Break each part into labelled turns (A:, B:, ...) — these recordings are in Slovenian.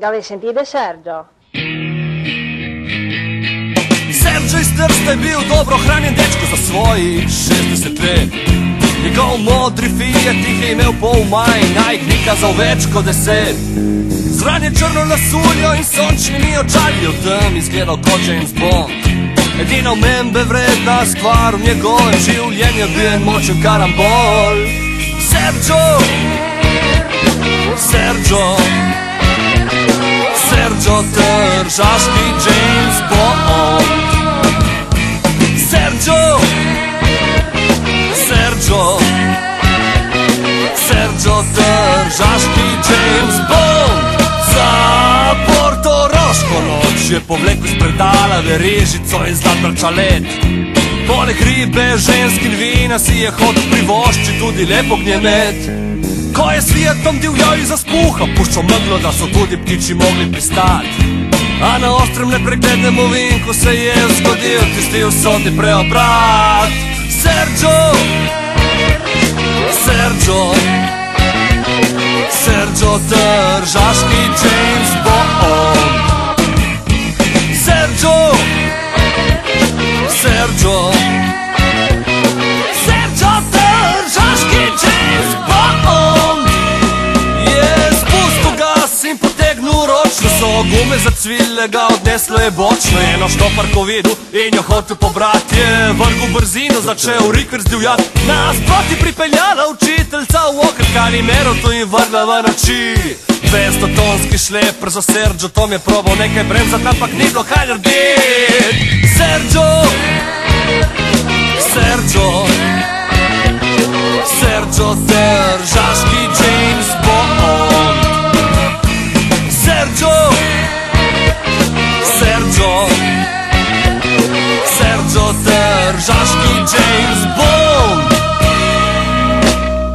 A: Gali sentite Sergio?
B: Sergio iz Trsta je bil dobro hranjen dečko za svojih 60 let. Njegov modri fiat jih je imel pol manj, naj jih ni kazal več kot deset. Zran je črno lasuljo in sončnimi očali v tem izgledal kot James Bond. Edina omembe vredna stvar v njegovem življenju bil en močen karambol. Sergio, Sergio, Sergio Tržaški James Bond. Sergio, Sergio, Sergio Tržaški James Bond. Za Portoroško noč je povlekel iz predala verižico in zlat čalet. Poleg ribe, žensk in vina si je hotel privošči tudi lepo gnjemet. Ko je svijetom divjal iz zaspuha, puščal meglo, da so tudi ptiči mogli pristati. A na ostrem nepreglednem ovinku se je zgodil tisti usodni preobrat. Sergio, Sergio, Sergio Tržaški James Bond. Sergio, Sergio, gume zacvile, ga odneslo je bočno. Eno štoparko videl in jo hotel pobrati. Je vrgu brzino, začel rikver zdivjat Nas proti pripeljala učiteljca v okrkani merotu in vrgla v noči. 200 tonski šleper za Sergio, Tom je probal nekaj bremzat, ampak ni bilo kaj narediti. Sergio, Sergio, Sergio Tržaški Tržaški James Bond.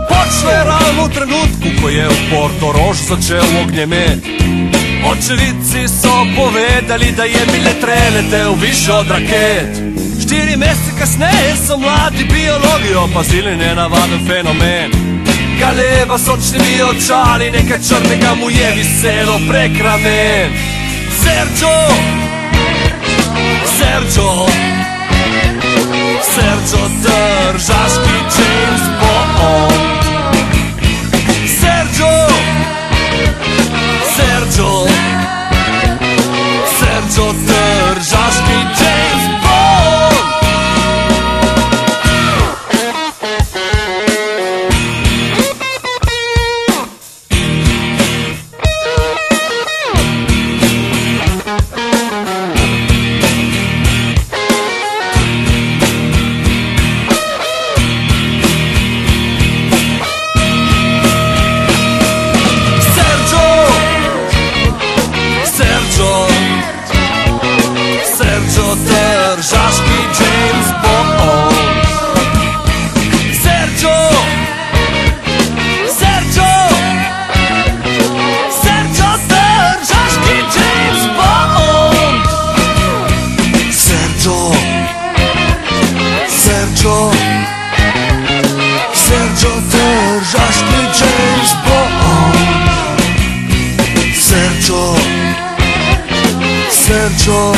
B: Počlo je ravno v trenutku, ko je v Portorož začel ognjemet. Očevidci so povedali, da je Miletre letel više od raket. Štiri mesece kasneje so mladi biologi opazili nenavaden fenomen. Galeba s očnimi očali, nekaj črnega mu je viselo prek ramen. Sergio, Sergio, Sergio Sergio, Sergio Tržaški James Bond. Sergio, Sergio,